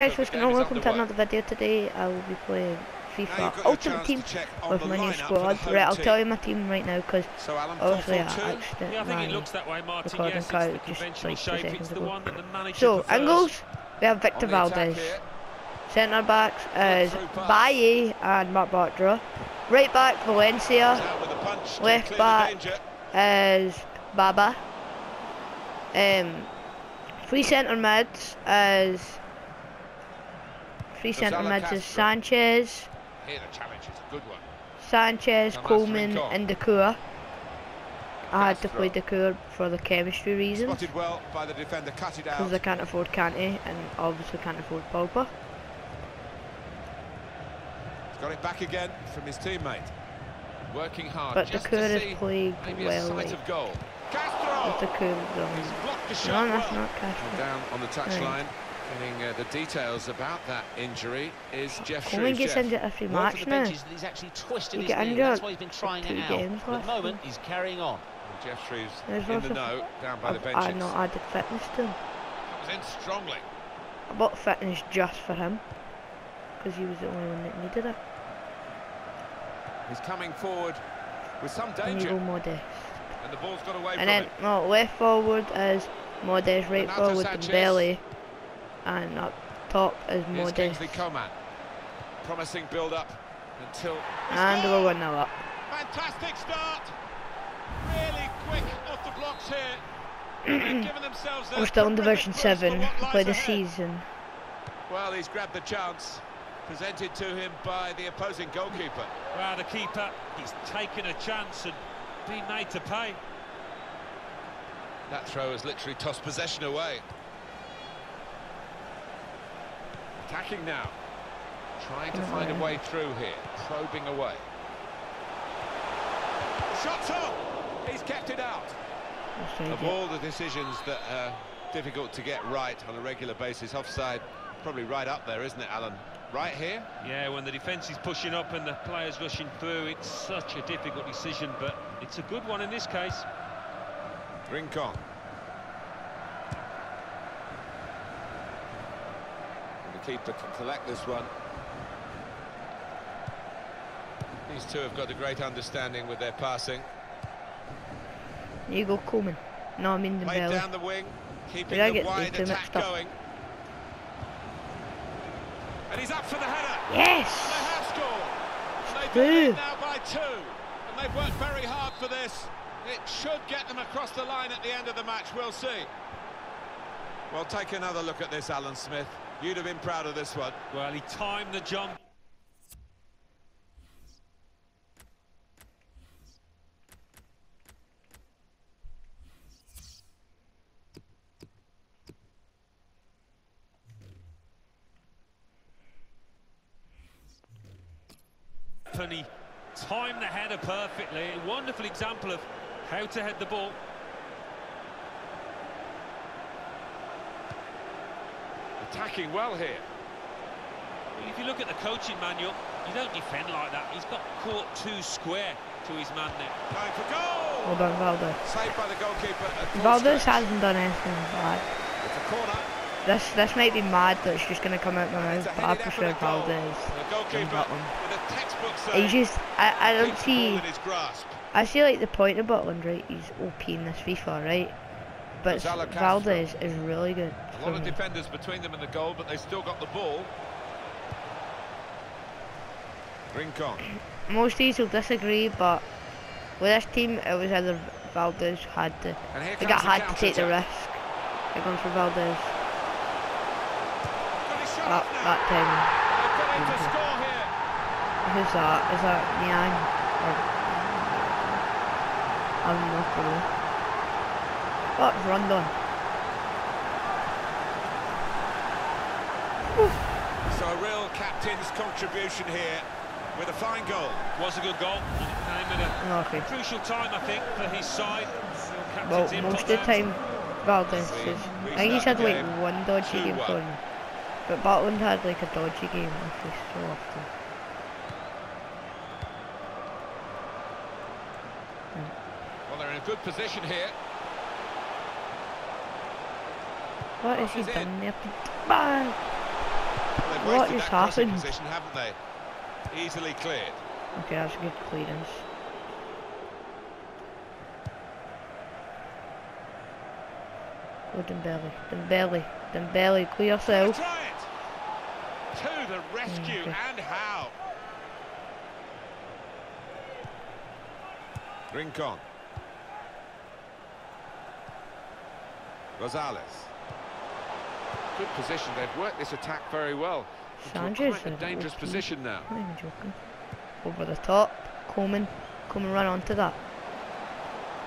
guys, what's going on? Welcome to another video today. I will be playing FIFA Ultimate Team with my new squad. Right, I'll tell you my team right now because So obviously I 4-4-2. Yeah, I think my it looks that way, Martin. recording Yes, card just like two seconds ago. one that the manager So, prefers. angles, we have Victor On Valdez. Centre backs is through. Baye and Marc Bartra. Right back, Valencia Out with a punch to Left back. is Baba. Um, three centre mids is three centre mids is Sanchez, Here the challenge is a good one. Sanchez, that's Coleman, and Dakua. I had to play Dakua for the chemistry reasons Spotted well by the defender, cut it out. because I can't afford Kante and obviously can't afford Pogba. He's got it back again from his teammate. Working hard. But just Dakua to is see playing maybe well. Like, of goal. but Castro! Is blocked No, that's not Castro. Down on the touchline, Right. Getting uh, the details about that injury is Jeff Coleman Shrews. gets Jeff. injured every Word match from now. benches he's actually twisted You his knee. That's why he's been trying it out. games At the moment, he's carrying on. Jeff Shrews There's in the know, down by the I've, benches. I've not added fitness to him. Comes in strongly. I bought fitness just for him because he was the only one that needed it. He's coming forward with some And you danger, Modeste. and the ball's got away And from then him. no, left forward is Modeste, right Renato forward Sanchez. Dembele, and up top is Here's Modeste. Coman. Promising build-up until... And we're one now up. Fantastic start. Really quick off the blocks here. Given themselves We're still in terrific Division 7 for what to lies play the ahead. season. Well, he's grabbed the chance presented to him by the opposing goalkeeper. Well, the keeper, he's taken a chance and been made to pay. That throw has literally tossed possession away. Attacking now. Trying to find a way through here. Probing away. Shots on! He's kept it out. Of all the decisions that are difficult to get right on a regular basis, offside probably right up there, isn't it, Alan? Right here? Yeah, when the defence is pushing up and the players rushing through, it's such a difficult decision, but it's a good one in this case. Rincon. And the keeper can collect this one. These two have got a great understanding with their passing. You go Coleman. No, I mean Played Dembele. down the wing, keeping Did I the get wide these two attack mixed going. And he's up for the header. And Yes! they have scored. And they've Two. now by two. And they've worked very hard for this. It should get them across the line at the end of the match. We'll see. Well, take another look at this, Alan Smith. You'd have been proud of this one. Well, he timed the jump. And he timed the header perfectly. A wonderful example of how to head the ball. Attacking well here. Well, If you look at the coaching manual, you don't defend like that. He's got caught too square to his man there. Going for goal! Well done, Valdez. Saved by the goalkeeper. Valdez stretch. hasn't done anything bad. It's a corner. This this might be mad that it's just gonna come out my And mouth, but I headed prefer effort at goal. Valdez. The goalkeeper that one. with a textbook He just I, I don't Keeps the ball see in his grasp. I see like the point of Butland, right? He's OP in this FIFA, right? But Valdez is really good. A lot of me. defenders between them and the goal, but they still got the ball. Rincon. Most teams will disagree, but with this team, it was either Valdez had to. They got had to take the risk. They're going for Valdez. Got his shot That, that time. They've got him to score here. Who's that? Is that Niang? Or... I'm not sure. What's Rondon? So a real captain's contribution here with a fine goal. Was a good goal. came at ah, Okay. crucial time, I think, for his side. Your Well, most of the time, Valdez is. I think he's had like one dodgy game 2-1. for me. But Butland had like a dodgy game every so often. Well, they're in a good position here. What has he done there? What wasted has that crossing happened? position, haven't they? Easily cleared. Okay, that's a good clearance. Oh, Dembele, Dembele, Dembele, clear yourself. To the rescue, okay. and how? Rincon. Rosales. Good position. They've worked this attack very well. Sanchez. quite a dangerous okay. position now. I'm not even joking. Over the top, Coleman, Coleman, run onto that.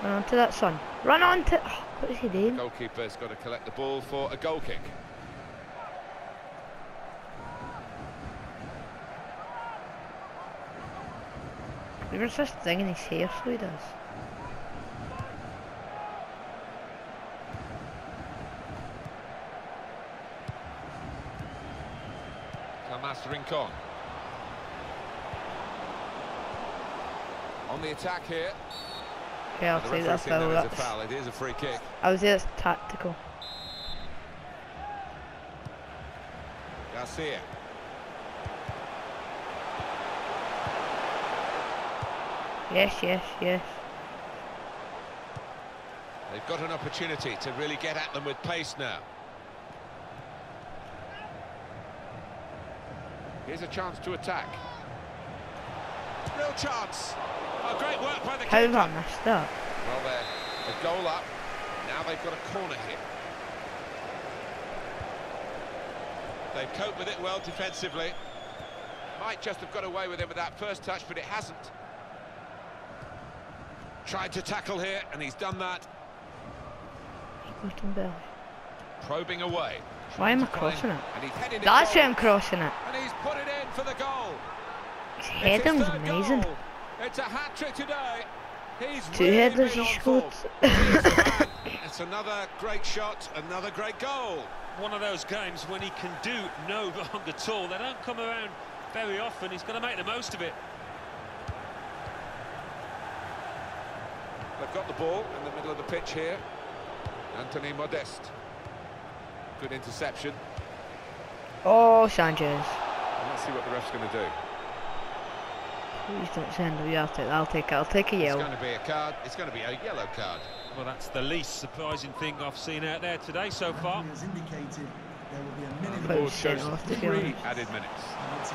Run onto that, son. Run onto. Oh, what is he doing? Goalkeeper's got to collect the ball for a goal kick. There's this thing in his hair, so he does. Tomas Rincon. On the attack here. Yeah, I'll referee that's foul. that is a foul. It is a free kick. I say that's tactical. Garcia. Yes, yes, yes. They've got an opportunity to really get at them with pace now. Here's a chance to attack. Real chance. Oh, great work by the How have keeper. I missed that? Well, they're a goal up. Now they've got a corner here. They've coped with it well defensively. Might just have got away with it with that first touch, but it hasn't. Tried to tackle here, and he's done that. Where's Probing away. Why am I crossing it? And he's heading it That's why. I'm crossing it. And he's put it in for the goal. His heading's third amazing. goal. It's a hat trick today. He's Two really headers been he on scored. is the man. it's another great shot, another great goal. One of those games when he can do no wrong at all. They don't come around very often. He's got to make the most of it. They've got the ball in the middle of the pitch here. Anthony Modeste. Good interception. Oh, Sanchez. And let's see what the ref's going to do. Please don't send me. I'll take, I'll take it. I'll take a yellow. It's yellow. going to be a card. It's going to be a yellow card. Well, that's the least surprising thing I've seen out there today so far. Has indicated there will be a The minimum But board shows off, to be three added minutes. To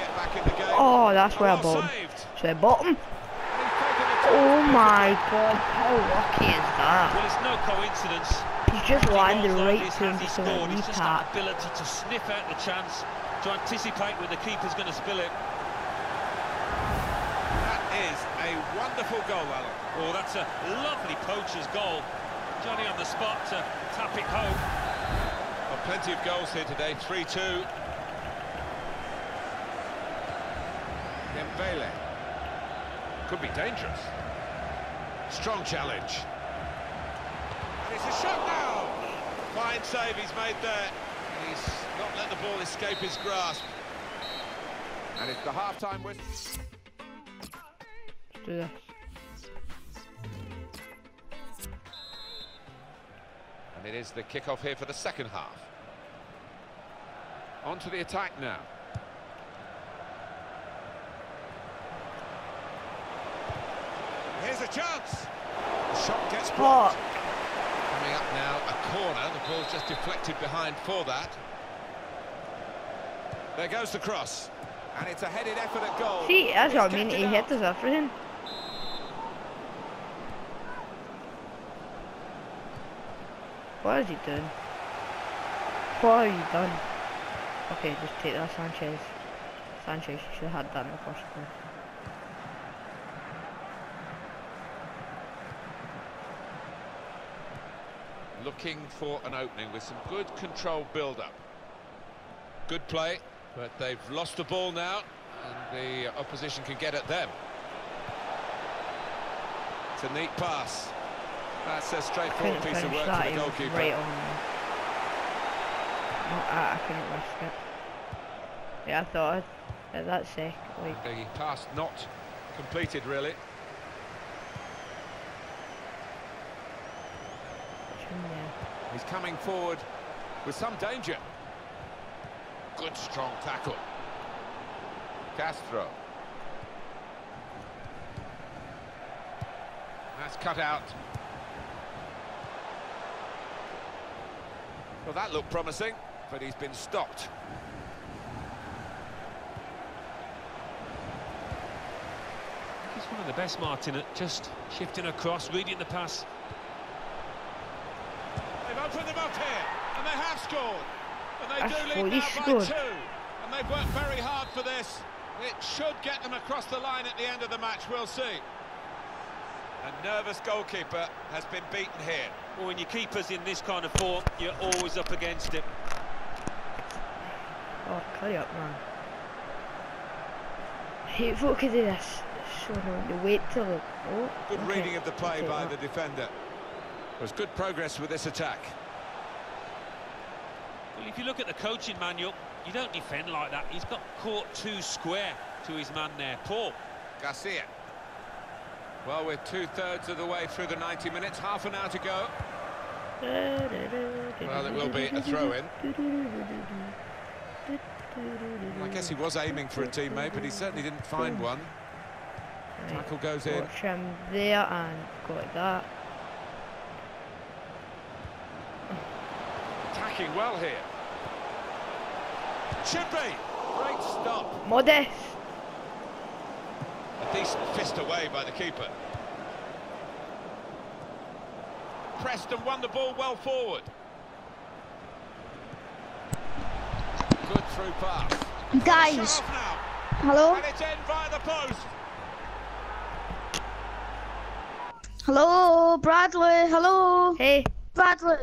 get back in the game. Oh, that's where I well bought him. saved. So I bought him. And he's taken it to Oh my god, how lucky is that? Well, it's no coincidence. He's just He landed goals right like this to him has he so scored. we He's just tap. got ability to sniff out the chance, to anticipate when the keeper's going to spill it. That is a wonderful goal, Alan. Oh, that's a lovely poacher's goal. Johnny on the spot to tap it home. Well, plenty of goals here today. 3-2. Dembele. Could be dangerous. Strong challenge. And it's a shot now. Fine save he's made there. And he's not let the ball escape his grasp. And it's the half-time whistle. Let's do this. And it is the kick-off here for the second half. On to the attack now. Here's a chance. The shot gets blocked. Fuck. Coming up now, a corner. The ball's just deflected behind for that. There goes the cross. And it's a headed effort at goal. See, that's what I mean. He it hit up. us everything. What has he done? What have you done? Okay, just take that, Sanchez. Sanchez, you should have had that in the first place. Looking for an opening with some good control build-up. Good play, but they've lost the ball now, and the opposition can get at them. It's a neat pass. That's a straightforward piece of work that. for the goalkeeper. right on I, I couldn't risk it. Yeah, I thought I'd, at that sec, like, The pass not completed, really. yeah. He's coming forward with some danger. Good strong tackle. Castro. That's cut out. Well, that looked promising, but he's been stopped. He's one of the best, Martin, at just shifting across, reading the pass. They've opened them up here, and they have scored. And they That's do lead now scored. by two. And they've worked very hard for this. It should get them across the line at the end of the match, we'll see. A nervous goalkeeper has been beaten here. Well, when your keeper's in this kind of form, you're always up against it. Oh, cut it up, man. I hate folk who do this. So annoying. They wait till. Oh, Good okay. reading of the play Take by that. the defender. There's good progress with this attack. Well, if you look at the coaching manual, you don't defend like that. He's got caught too square to his man there. Paul. Garcia. Well, we're two-thirds of the way through the 90 minutes, half an hour to go. Well, it will be a throw-in. I guess he was aiming for a teammate, but he certainly didn't find one. Tackle goes in. Watch him there and go like that. Attacking well here. Should be. Great stop. Modeste. A decent fist away by the keeper. Preston won the ball well forward. Good through pass. Guys, Shut off now. hello? And it's in via the post. Hello, Bradley, hello? Hey. Bradley.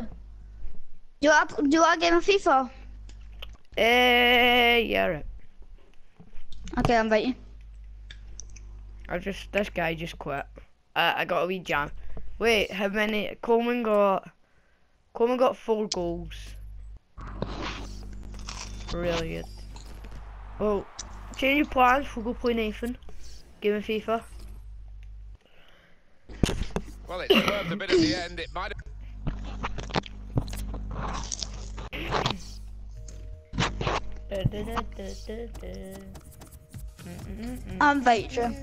Do I do I want game of FIFA? Eh, yeah, right. Okay, I'm inviting. I just this guy just quit. Uh, I got a wee jam. Wait, how many? Coleman got. Coleman got four goals. Brilliant. good. Well, change your plans. We'll go play Nathan. Game of FIFA. Well, it swerved a bit at the end. It might have... Da, da, da, da, da, da. Mm, mm, mm, mm. I invite you.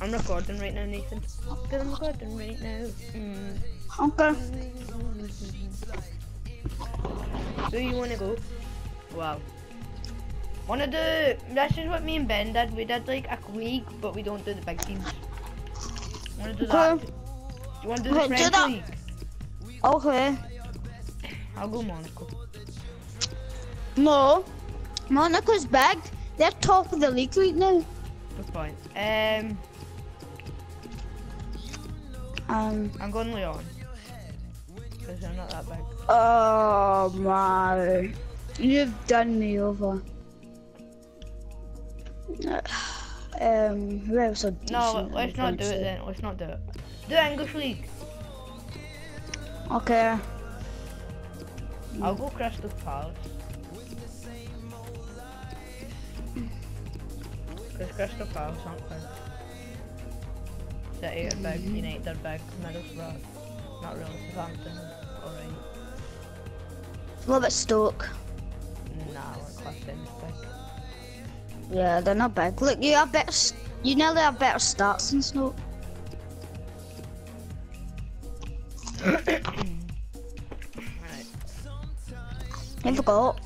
I'm recording right now, Nathan. Good, I'm recording right now. Mm. Okay. Where you wanna go? Wow. Wanna do? This is what me and Ben did. We did like a league, but we don't do the big teams. Wanna do? Okay. Do you wanna do the Okay, do Okay. I'll go Monaco. No. Monaco's big. They're top of the league right now. Good point. Um, Um. I'm going Leon. Because they're not that big. Oh my. You've done me over. Um. Who else are No, decent let's not do it then. Let's not do it. Do English league. Okay. I'll go Crystal Palace. Because Crystal Palace aren't big. City are big, United are big, Middlesbrough, not really, Southampton, alright. What about Stoke? Nah, we're Clifton's big. Yeah, they're not big. Look, you have better. You nearly have better stats than Stoke. Right. I forgot.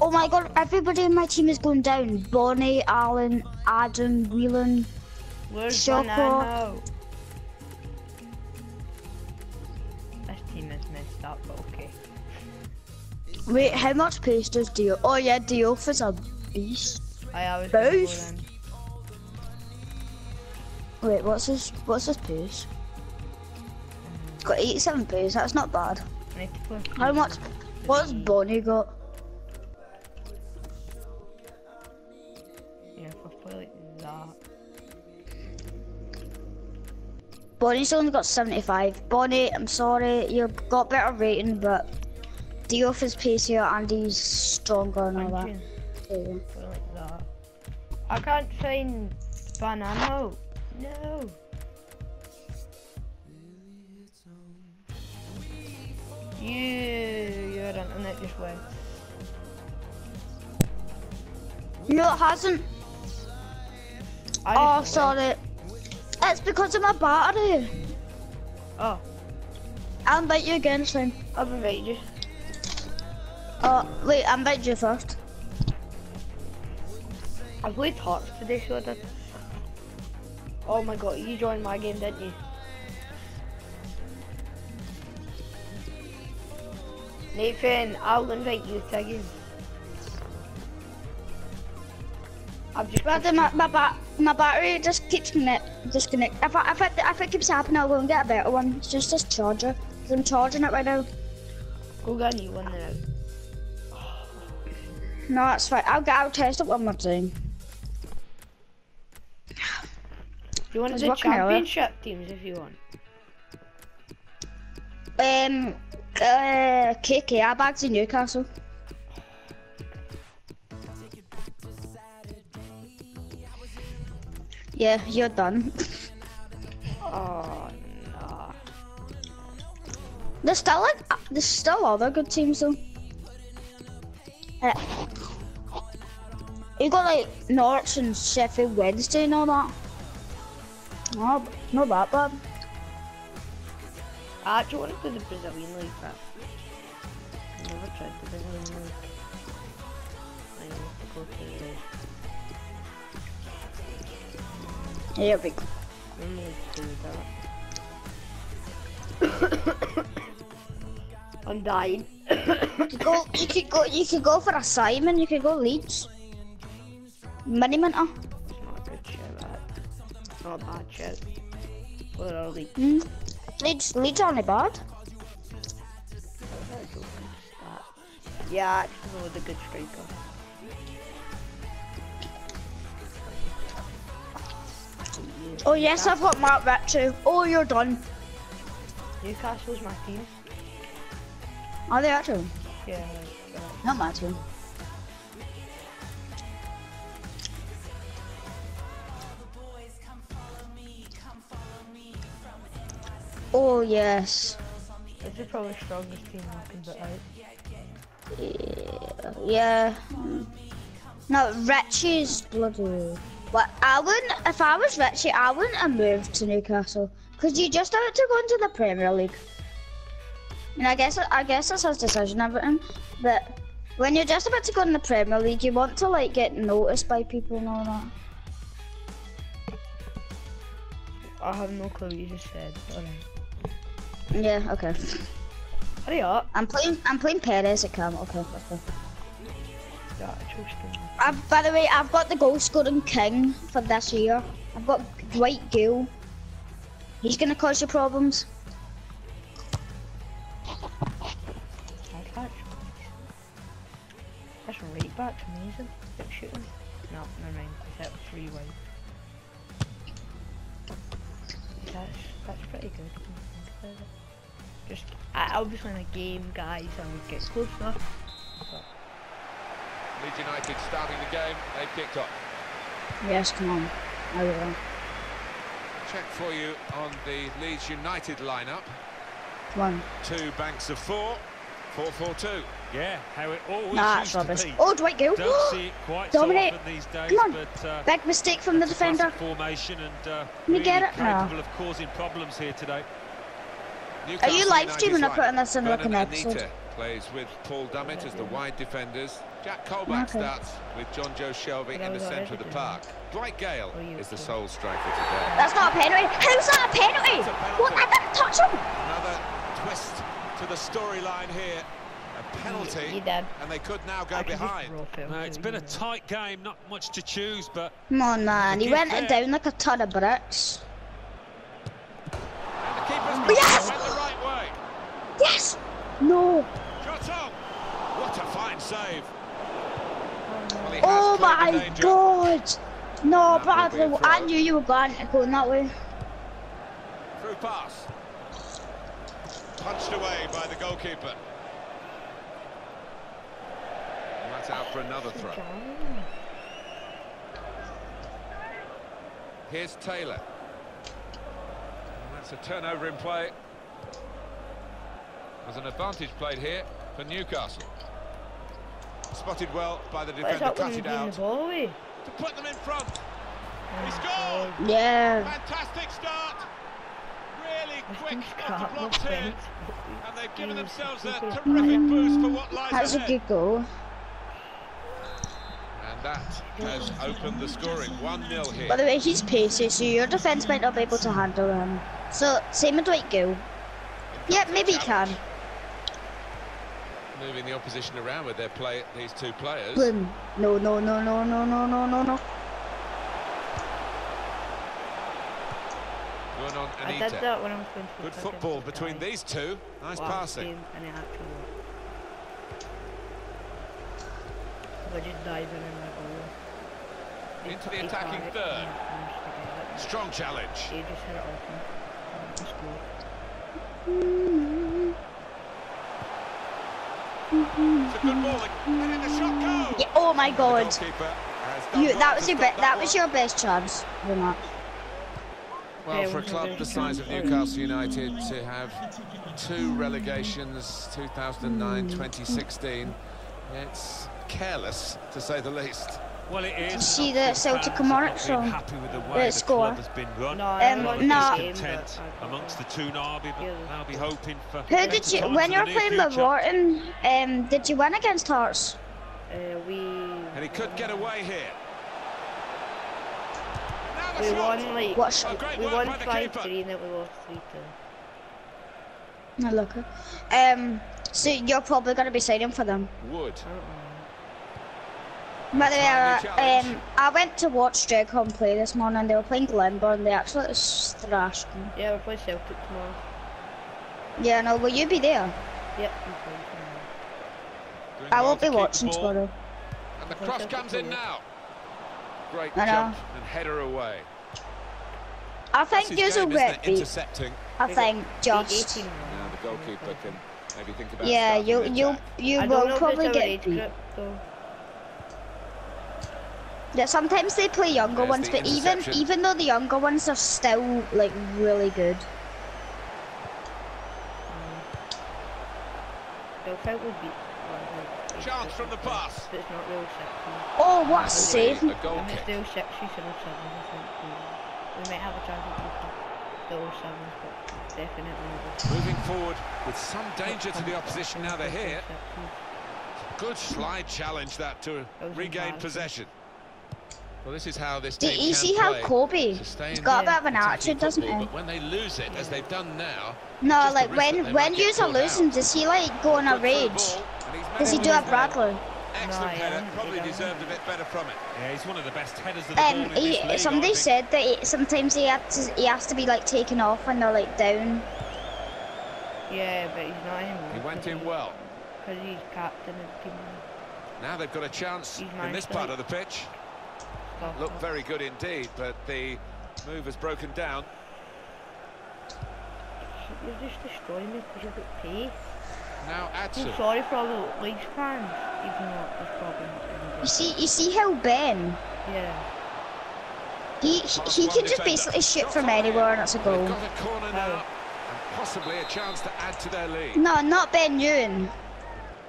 Oh my god, everybody in my team is going down. Bonnie, Alan, Adam, Whelan. Where's Choco. This team is messed up, but okay. Wait, how much pace does Dio? Oh yeah, Diouf is a beast. I always Both? Wait, what's his what's his pace? Got 87 pace, that's not bad. I need to play How much? What's Bonnie got? Yeah, if I play like that. Bonnie's only got 75. Bonnie, I'm sorry, you've got better rating, but Diouf is pacier and he's stronger and all that. Yeah. That. I can't find banana. No. You, your internet just way. No, it hasn't. I Oh, sorry. It's because of my battery. Oh, I'll invite you again, soon. I've invited you. Oh, wait, I'll invite you first. I played Hearts today, so I did. Oh my god, you joined my game, didn't you? Nathan, I'll invite you to a game. I've just Rather, my, my, ba my battery just keeps connect disconnect. If, I, if, it, if it keeps happening, I'll go and get a better one. It's just this charger. I'm charging it right now. go get a new one now. No, that's fine. I'll get. I'll test it one more time. You want working earlier. championship teams if you want. Um, uh, KK, back to Newcastle. Yeah, you're done. Oh no. There's still like, there's still other good teams though. Uh, you got like Norwich and Sheffield Wednesday and all that. No, not that bad. I actually want to do the Brazilian league, but I never tried the Brazilian league. I need to go to the Yeah, big. Premier League to do that. I'm dying. You could go. You could go. You could go for a Simon. You could go Leeds. Mini Minter. It's not a good shit, that. It's not a bad shit. What are Leeds. Leeds aren't bad. Yeah, I actually know the good striker. Oh yes, I've got Mark Ritchie. Oh, you're done. Newcastle's my team. Are they actually? Yeah. yeah. Not my team. Oh yes. This is probably the strongest team I can put out. Yeah. yeah. No, Ritchie's bloody. But I wouldn't. If I was Ritchie, I wouldn't have moved to Newcastle because you just about to go into the Premier League. And I guess I guess that's his decision, everything. But when you're just about to go in the Premier League, you want to like get noticed by people and all that. I have no clue what you just said. Alright. Yeah. Okay. Hurry up. I'm playing. I'm playing Perez at Cam. Okay. okay. I chose to. I've, by the way, I've got the goal scoring king for this year. I've got Dwight Gill. He's gonna cause you problems. That's right back, amazing. Good shooting. No, never mind. He's three wide. That's that's pretty good. Just I, obviously in a game, guys, I would get closer. But Leeds United starting the game. They've kicked off. Yes, come on. I will. Check for you on the Leeds United lineup. One. Two banks of four. 4-4-2. Yeah, how it always Nah, used it's rubbish. to be. Oh, Dwight Gill. Don't see it quite Dominate. so often these days, Come on. but uh, Big mistake from the it's defender. formation and uh, really get it? No. capable of causing problems here today. Are you live streaming or United's putting this in lineup. like an episode? Plays with Paul Dummett as the wide defenders. Jack Colback Okay. starts with Jonjo Shelvey in the centre of the park. Dwight Gayle Oh, is the sole striker today. That's not a penalty. How's that a penalty? A penalty. What? I didn't touch him. Another twist to the storyline here. A penalty, you did. and they could now go I can just behind. roll film No, it's you, been a tight game, not much to choose, but Come on, man. He went it there. down like a ton of bricks. And the keeper's Oh, yes! went the right way. Yes. No. Shut up! What a fine save. Well, Oh my danger. god. No, Bradley. will be a I knew you were going going that way. Through pass. Punched away by the goalkeeper. And that's out for another throw. Here's Taylor. And that's a turnover in play. There's an advantage played here for Newcastle. Spotted well by the defender, up cut it giving the out. ball? To put them in front. He Oh, scored! Yeah. Fantastic start! Really quick think off the blocks here. offense, And they've given themselves a super terrific boost for what lies That's a ahead. good goal. And that has opened the scoring. 1-0 here. By the way, he's pacey, so your defence might not be able to handle him. So, same with Dwight Gill. Yeah, maybe he can. Moving the opposition around with their play, these two players. Boom. No, no, no, no, no, no, no, no, no. Going on I did that when I was going to Good football between time. these two. Nice Last passing. and it actually worked. Just diving in my goal. They Into the attacking third. and I managed to get it. Strong challenge. He just hit it off me. Mm. and he scored. It's a good ball. Where did the shot go? Yeah, oh my god. goalkeeper has done You, that was your stop be- that was your best chance, Remark. Well, for a club a the size of. Newcastle United to have two relegations, 2009, 2016, it's careless to say the least. Well, it is. see the Celtic Amorix on the score? No, um, no. Amongst the two Narby, but yeah. be hoping for. Who did you, when you were playing with um, did you win against Hearts? Uh, we. And he could get away here. We won like what we won five three and then we lost three two. Now look. Um, so you're probably gonna be signing for them. Wood. But they are, um, I went to watch Dreghorn play this morning. They were playing Glenburn. They absolutely thrashed them. Yeah, we're playing Celtic tomorrow. Yeah, no, will you be there? Yep, I won't be watching tomorrow. And the cross comes in now. Great jump and header away. I think you will get beat. Intercepting. I think just. Yeah, the goalkeeper can maybe think about. Yeah, you you you will probably get beat. Yeah, sometimes they play younger There's ones, but even even though the younger ones are still like really good. Mm. They'll probably beat. well, like, Chance from the just- pass. It's not real sexy. Oh, what a save! A goal And it's kick. still sexy, so no seven. I think we, we might have a chance of beating the all sevens, but definitely. Moving forward with some danger to the opposition now they're here. Good slide challenge that to regain possession. Well, this is how this Do you see how play. Kobe? Sustain He's got a bit of an attacking attitude, doesn't he? But when they lose it, as they've done now, No, like when when might yous are losing, does he like go on a rage? ball, and he's Does he do a it. Bradley? Excellent No, header, probably deserved a bit better from it. Yeah, he's one of the best headers of the ball Um, in he, league, somebody I said that he, sometimes he has to he has to be like taken off when they're like down. Yeah, but he's not anymore. He went in well. Because he's captain of the team. Now they've got a chance He's in this part of the pitch. Stop Looked very good indeed, but the move has broken down. You're just destroying me because you've got pace. Now I'm sorry for all the Leeds fans, even though there's probably not You see you see how Ben Yeah. he he, he can just basically shoot from anywhere and it's a goal. got a corner now, and possibly a chance to add to their lead. No, not Ben Ewan.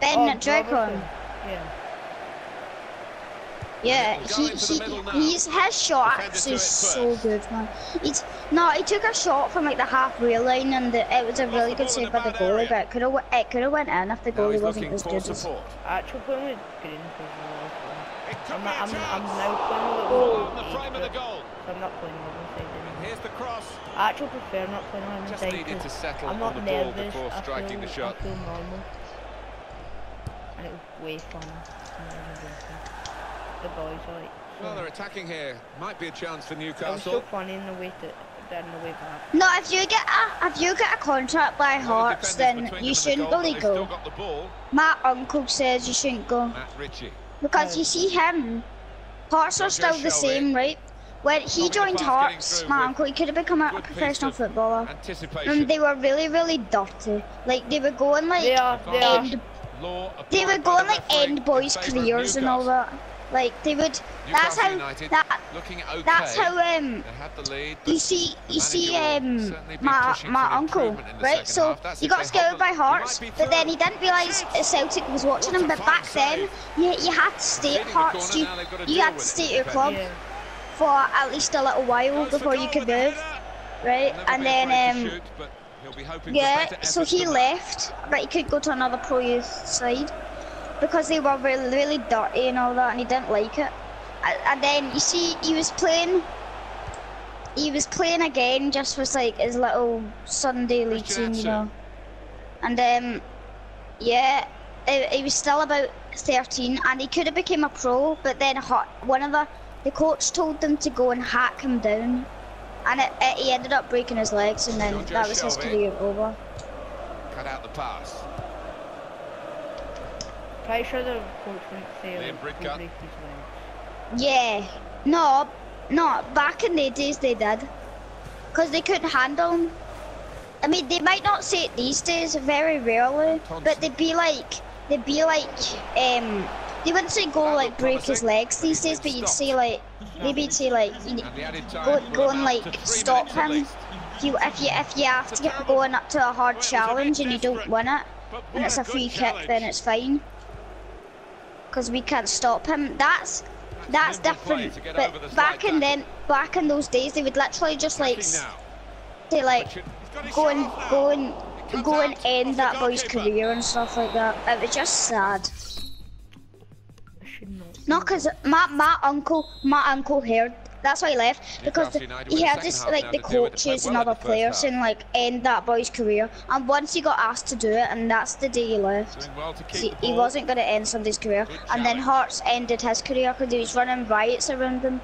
Ben Oh, Dragon. Yeah. Yeah, Going he, he, he's his shot Defender is so good, man. He's no, he took a shot from like the halfway line, and the, it was a really good save by the goalie, area. but it could have it could have went in if the goalie wasn't as good as. support. Actually playing with Green for a lot of fun. It could I'm, be not, a I'm, I'm now playing with the frame of the goal. I'm not playing with one side anymore. Here's the cross. I actually prefer not playing on one Just side needed to 'cause settle I'm on not the ball nervous, before I striking feel, the shot. I feel normal. And it was way fun. The boys are like... Well, they're attacking here. Might be a chance for It was so Newcastle. funny in the way that, that the way back. No, if you get a if you get a contract by Well, Hearts, defenders then you them and the shouldn't goal, really go. got the ball. My uncle says you shouldn't go because Oh. you see him. Hearts are still the Shelvey. same, right? When he joined Hearts, my uncle he could have become a good professional footballer. And they were really, really dirty. Like they were going like They are, they end Law They were going like end boys' in favour of careers and all that. Like they would. That's how. United That. looking okay. That's how. Um. They have the lead. You see, you see, um, my my uncle, improvement in the right? So he got they scared by them. He Hearts, but then he didn't realise Celtic was watching What him. But back fine then, save. you you had to stay at Hearts. You now they've got to you had to stay at your club Yeah. for at least a little while Goes before you could move, right? And be afraid to then um. shoot, but he'll be hoping Yeah, so he left, but he could go to another pro youth side because they were really, really dirty and all that, and he didn't like it. And, and then you see, he was playing. He was playing again, just was like his little Sunday league team, you know. And um, yeah, he, he was still about 13, and he could have become a pro, but then hot, one of the the coach told them to go and hack him down, and it, it, he ended up breaking his legs, and then that was his career over. Cut out the pass. Pretty sure the coach wouldn't say Liam Bridcut. we break his legs. Yeah, no, no. Back in the days they did, cause they couldn't handle him. I mean, they might not say it these days, very rarely, but they'd be like, they'd be like, um, they wouldn't say go like break his legs these days, but you'd say like, maybe say like, you, And the added go, go and like stop him. If you if you if you have to get going up to a hard challenge and you don't win it, and it's a free kick, then it's fine. Because we can't stop him. That's that's nimble different. But back in then, back in those days, they would literally just like Attacking say like He's got his go and go and go and end that boy's career and stuff like that. It was just sad. Not. No, because my my uncle my uncle heard. That's why he left because the, he had the heard second this like the to deal with it. They coaches and other players and like end that boy's career. And once he got asked to do it, and that's the day he left. Well to keep See, he wasn't going to end somebody's career, Good and then. Hearts ended his career because he was running riots around them.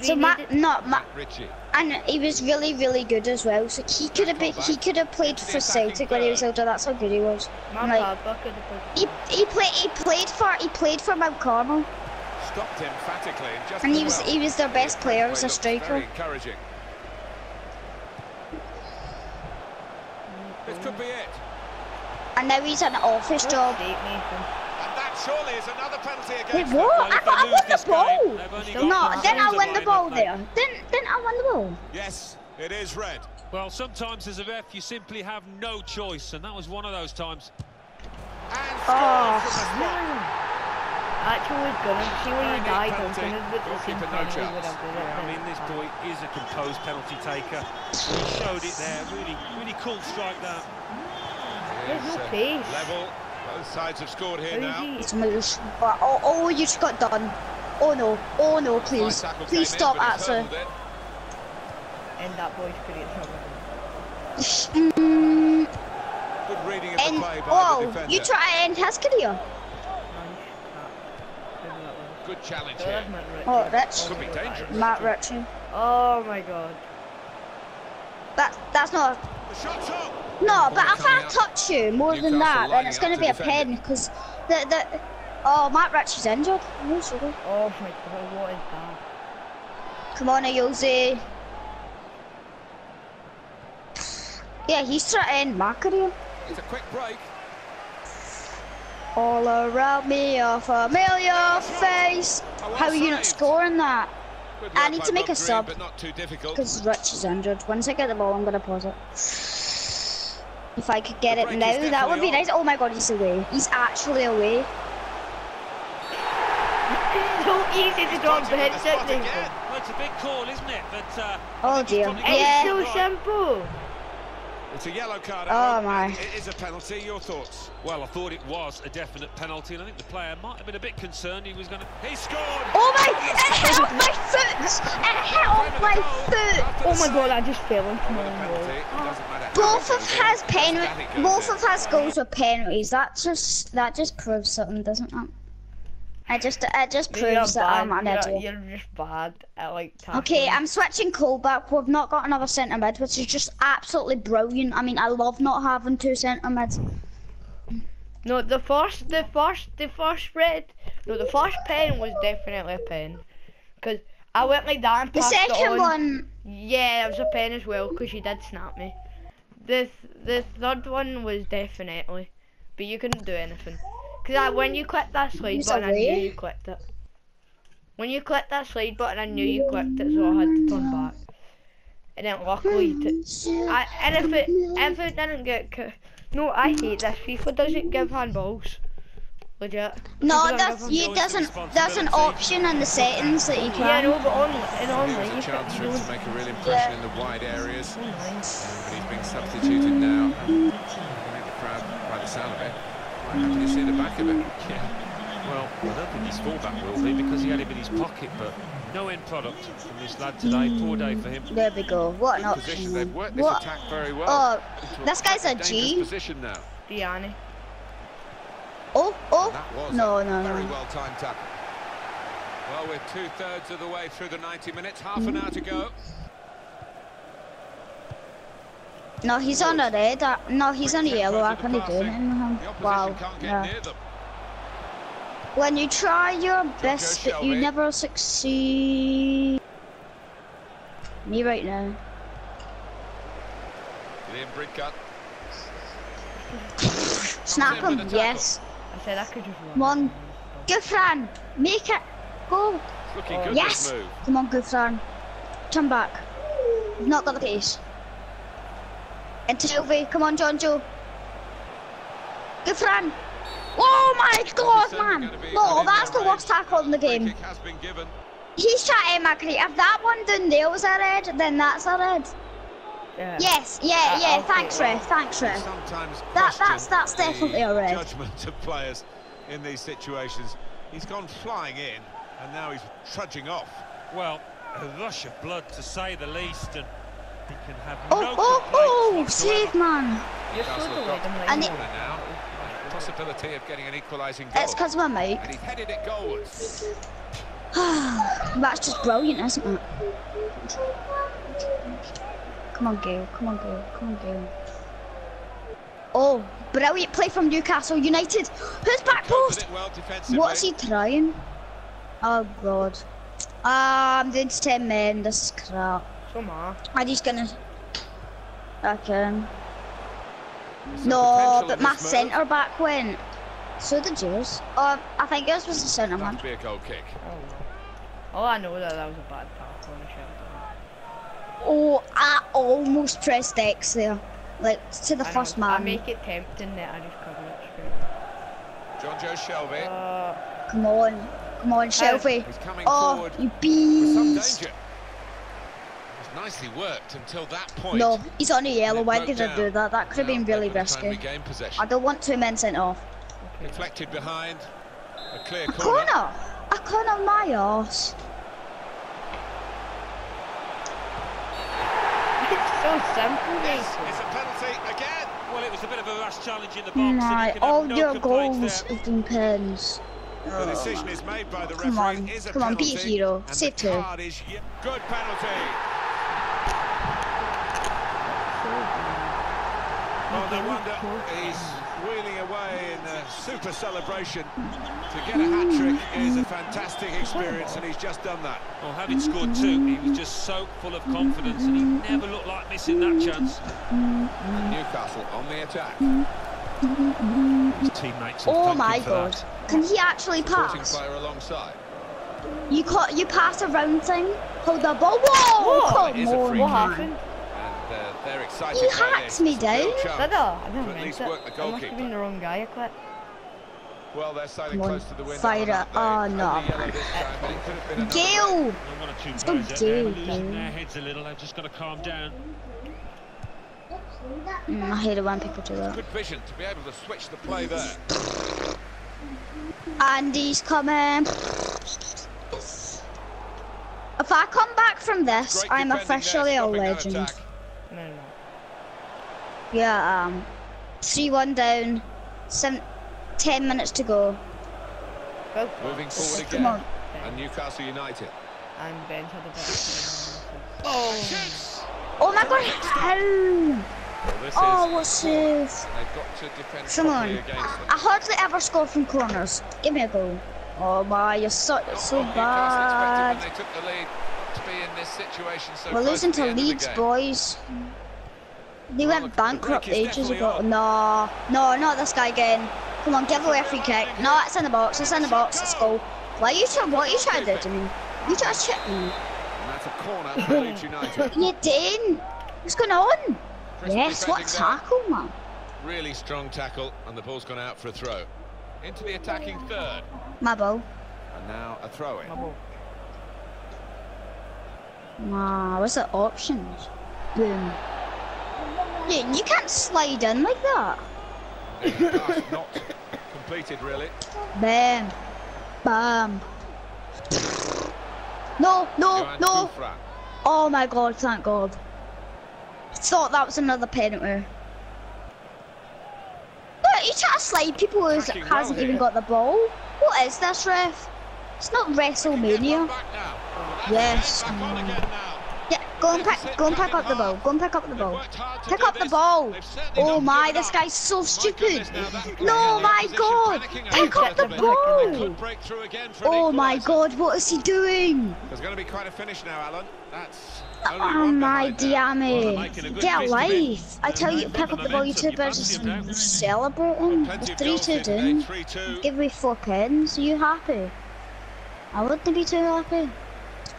So he Matt, not Matt, Matt and he was really, really good as well. So he could have been, he could have played for Celtic when he was older. That's how good he was. like- papa could have put. He he played he played for he played for Mount Carmel, Stopped emphatically and just and he was well. he was their best player as a striker. Very encouraging. This could be it. And now he's an office job. State Nathan. And that surely is another penalty Wait, against what? I I won the ball. game, they've only got No, one then I loser won the ball haven't there. Didn't didn't I win the ball? Yes, it is red. Well, sometimes as a ref, you simply have no choice, and that was one of those times. And Oh. Actually, gonna see when you neat died. I was penalty. gonna with the same no chance. Yeah, I mean, this boy is a composed penalty taker. He showed it there. Really, really cool strike that. There's no It's, uh, pace. Level. Both sides have scored here How now. It's moves. Oh oh you just got done. Oh no, oh no, please. tackle Please came in, stop but that sir. And that boy's career. Mm, Good reading of the and play by the defender. you try and end his career. Good challenge here. that's Matt Ritchie. Oh, that's Could be dangerous. Matt Ritchie. Oh my god. That that's not The shot's on. No, Ball but if I up. touch you more than that, then it's going to to be a defend pen because the the. Oh, Matt Ritchie's injured. Oh, sorry. Oh my god, what is that? Come on, Ayoze. Yeah, he's trying to end my career. It's a quick break. All around me, a familiar face. How are you not scoring that? I need to make a sub. But not too difficult. Because Rich is injured. Once I get the ball, I'm going to pause it. If I could get it now, that would be nice. Oh my god, he's away. He's actually away. so easy to drop the Touching on headset again. Well, it's a big call, isn't it? But uh, Oh dear. probably It's Yeah. so simple. It's a yellow card. Oh, my. It is a penalty. Your thoughts? well, I thought it was a definite penalty, and I think the player might have been a bit concerned. He was going to. He scored. Oh my! It hit my foot! It hit my foot! Oh my god, I just fell into my a own penalty, goal. it doesn't matter how Both of goes his in, pen, just that it goes both of his goals were penalties. That just that just proves something, doesn't it? It just it just proves that bad. I'm an You're, idiot. you're just bad at like Okay. I'm switching Colback. We've not got another centre mid, which is just absolutely brilliant. I mean, I love not having two centre mids. No, the first, the first, the first red. No, the first pen was definitely a pen, cause I went like that and The passed it second on. one, Yeah, it was a pen as well, cause she did snap me. The th- the third one was definitely, but you couldn't do anything, cause Cause when you click that slide He's button, I knew you clicked it. When you clicked that slide button, I knew you clicked it, so I had to turn back. And then luckily, t- I, and if it if it didn't get, c- no, I hate this. FIFA doesn't give handballs. Legit. No, FIFA that's you. Always the There's an option in the settings that you can. Yeah, can. no, but on in online, Here's a chance for him to make a real impression in the wide areas. Online. But he's being substituted now. I think the crowd, by the sound of it, quite happy to see the back of it. Yeah. Well, I don't think his fullback will be because he had him in his pocket, but no end product from this lad today. Poor day for him. There we go. What an Position. They've option. worked this What? attack very well. Oh, Into this guy's a dangerous position now. Diani. Oh, oh. That was No, no, very no. well timed tackle. Well, we're two thirds of the way through the 90 minutes, half an hour to go. No, he's on a red. uh, No, he's on a yellow. I can't do anything with him. Wow. can't Yeah. When you try your best, but you never succeed. Me right now. Liam Bridcutt. Snap in with him. Yes. I said I could just run. Come on. Gouffran. Make it. Go. It's looking Oh. good, Yes. move. Come on, Gouffran. Turn back. You've not got the pace. Into Shelvey. Come on, John Joe. Gouffran. Oh my god, man. No, within that's the worst tackle in the game. kick has been given. He's trying to make. If that one down there was a red, then that's a red. Yeah. Yes, yeah, Uh, yeah. okay. Thanks, Ref. Thanks, Ref. Sometimes That- that's- that's definitely a red. Judgment of players in these situations. He's gone flying in, and now he's trudging off. Well, a rush of blood to say the least, and he can have Oh, no oh, oh! complaints. Save, man. You're so Newcastle have delayed. got I'm like, And it- corner now. Possibility of getting an equalising goal. It's because of my mic. and he's headed it goalwards. That's just brilliant, isn't it? Come on, Gayle. Come on, Gayle. Come on, Gayle. Oh, brilliant play from Newcastle United. Who's back post? well. What's he trying? Oh, God. Ah, I'm doing to 10 men. This is crap. So am I. I'm just gonna. Okay. There's No, but my centre back went. So did yours. Um, I think yours was the centre man. Must be a goal kick. Oh, well. Oh, I know that that was a bad pass on the shelter. Oh, I almost pressed X there. Like, to the I know, first I man. make it tempting that I just cover it straight. Jonjo Shelvey Uh, Come on. Come on, Shelby. He's coming Oh, forward you with beast. Danger. It's nicely worked until that point. No, he's on a yellow. Why broke did I do that? That could have been really gonna try and risky. I don't want two men sent off. Deflected behind. A clear A corner. corner! A corner my arse. it's so simple, Yes, it's a penalty again. Well, it was a bit of a rash challenge in the box, and My, all no your goals there. have been pens. The decision is made by the Come on, Is a come on, be a hero. and Save two. card is ye- good penalty. Well, no wonder he's wheeling away in a super celebration. To get a hat trick is a fantastic experience, and he's just done that. Well, having scored two, he was just so full of confidence, and he never looked like missing that chance. Newcastle on the attack. His teammates Oh my god. that. Can he actually pass? player alongside. You caught you pass a round thing, hold the ball. Whoa! What? It is Come on, What happened? And they're excited He hacked me It's a real down. chance Did I? I didn't mean it. I must have been the wrong guy I clicked. Well, they're sailing Come on, close to the window. fire aren't it. they? Oh, no. yellow this time, but it could have been another Gayle! Well, one or two It's players not out there good, losing Gayle. their heads a little. They've just got to calm down. Mm, I hate it when people do that. Good vision to be able to switch the play there. And he's coming. If I come back from this, Great I'm officially a legend. attack. No, no. Yeah, um, 3-1 down, seven, 10 minutes to go. Go for Moving it. forward Come on. again. And Newcastle United. And Ben had a bit of Oh! Oh my god, how? Well, this Oh, is what save. They've got to defend Come on. properly against them. I hardly ever score from corners. Give me a goal. Oh my, you're so, Not so what Newcastle expected bad. When they took the lead to be in this situation so We're close losing to end of the Leeds, boys. They went the bankrupt is ages definitely ago. on. No, no, not this guy again. Come on, give away a free kick. No, it's in the box. It's in the box. Let's go. Why are you trying? What are you trying to do to me? You trying to chip me? That's a corner for Leeds United. You did. What's going on? Crisp Yes, what defending there. tackle, man. Really strong tackle, and the ball's gone out for a throw. Into the attacking third, My ball. and now a throw in. Nah, what's the options? Boom. You, you can't slide in like that. Not completed, really. Bam. Bam. No, no, Johan no. Kufra. Oh my god, thank god. I thought that was another penalty. Look, you trying to slide people who Attacking hasn't even got the ball. What is this, ref? It's not WrestleMania. Yes. it. Yeah, go and pick, go and pick up the ball. Go and pick up the ball. Pick up the ball. Oh my, this guy's so stupid. No, my god. Pick up the ball. Oh my god, what is he doing? There's going to be quite a finish now, Alan. That's Oh my a good Get it. life. I tell you, pick up the ball, you two birds now. celebrating. With 3 goals 2 here down. Give me four pins, Are you happy? I wouldn't be too happy.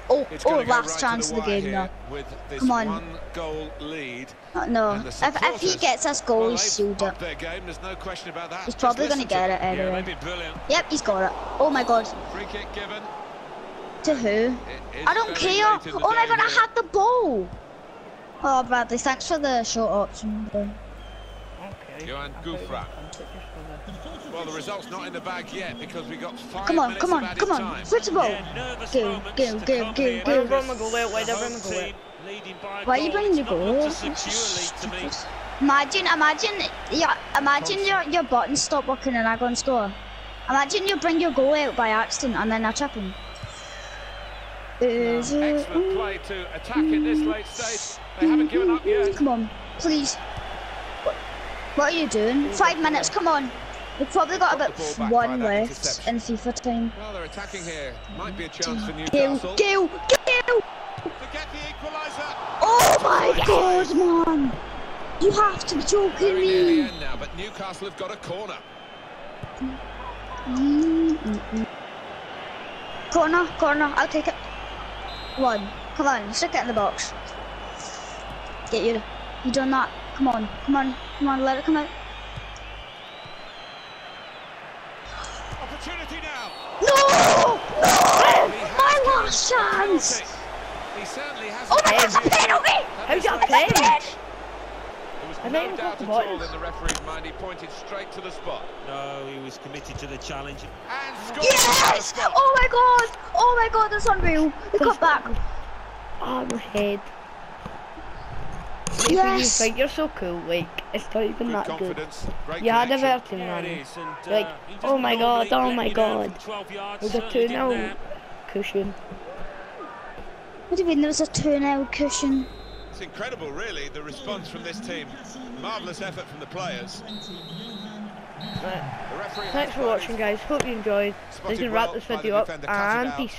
Oh, oh, last right chance of the wire game now. With this Come on. one goal lead. Uh, no, if, if he gets this goal, well, he's sealed it. game, no question about that. He's probably going to get it anyway. brilliant. Yep, he's got it. Oh my god. Free kick given. To who? I don't care. Oh my god, I had the ball. Oh, Bradley, thanks for the short option. Okay. Johan I thought you were Gufra. gonna punch it just for the- Well, the result's not in the bag yet because we got five Come on, minutes come of on, come on. time. Switch the ball. Yeah, nervous Go, moments go, go, go, go. Why don't we go out? Why The don't we home go out? team leading by a Why are you bringing the It's not goal? looked up? as securely to me. Imagine, imagine, yeah, imagine your, your buttons stop working and I go and score. Imagine you bring your goal out by accident and then I chip him. Is it? Excellent play to attack in this late stage. They haven't given up yet. Come on, please. What, what are you doing? Five minutes, come on. We've probably got about Got the ball back one left in FIFA time. Well, they're attacking here. Might be a chance for Newcastle. go, go! To get the equaliser. Oh my god, man! You have to be joking Very near the me. end now, but Newcastle have got a corner. Mm-mm-mm. Corner, corner, I'll take it. One. come on, stick it in the box. Get you. You done that. Come on, come on, come on, let it come out. Opportunity now. No! No! My last chance! He certainly has. Oh my god, it's a penalty! How's that a There was I no doubt at all in the referee's mind. He pointed straight to the spot. No, he was committed to the challenge. And scored Yes! from. Oh my god! Oh my god, that's unreal. The cut back. Oh, my head. Yes. You think you're so cool, like, it's not even Good that good. Great You had a connection. verting, Yeah, man. is. Uh, Like, oh my God, oh my God. from 12 yards, There's a 2 didn't 0 cushion. What do you mean there was a 2 0 cushion? It's incredible, really, the response from this team. Marvellous effort from the players. Right. The Thanks for watching, guys. Hope you enjoyed. We Spotted can wrap this video up defender, cut and out. peace.